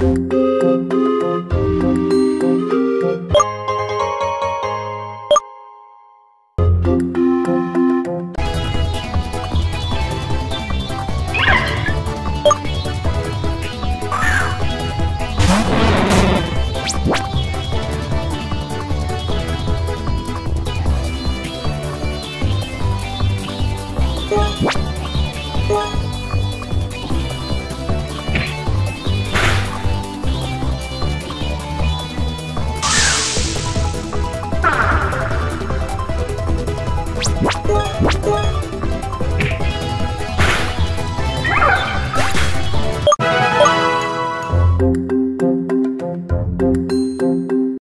Música